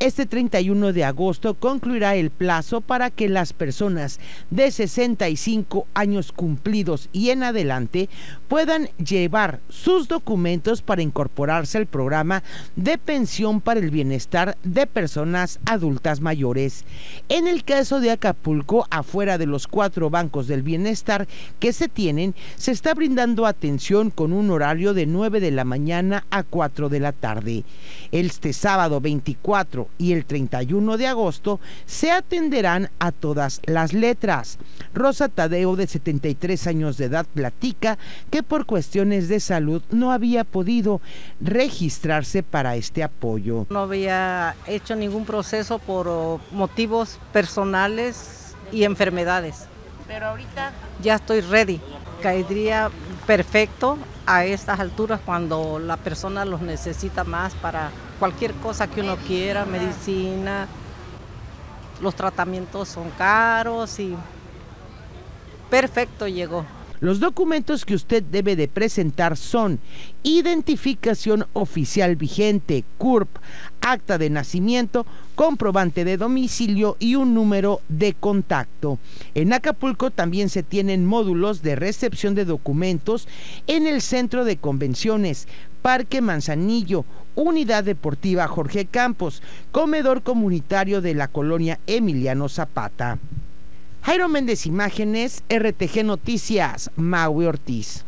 Este 31 de agosto concluirá el plazo para que las personas de 65 años cumplidos y en adelante puedan llevar sus documentos para incorporarse al programa de pensión para el bienestar de personas adultas mayores. En el caso de Acapulco, afuera de los cuatro bancos del bienestar que se tienen, se está brindando atención con un horario de 9 de la mañana a 4 de la tarde. Este sábado 24 y el 31 de agosto se atenderán a todas las letras. Rosa Tadeo, de 73 años de edad, platica que por cuestiones de salud no había podido registrarse para este apoyo. No había hecho ningún proceso por motivos personales y enfermedades. Pero ahorita ya estoy ready. Caería perfecto a estas alturas cuando la persona los necesita más para cualquier cosa que uno quiera, medicina. Los tratamientos son caros y perfecto llegó. Los documentos que usted debe de presentar son identificación oficial vigente, CURP, acta de nacimiento, comprobante de domicilio y un número de contacto. En Acapulco también se tienen módulos de recepción de documentos en el Centro de Convenciones, Parque Manzanillo, Unidad Deportiva Jorge Campos, Comedor Comunitario de la Colonia Emiliano Zapata. Jairo Méndez Imágenes, RTG Noticias, Maui Ortiz.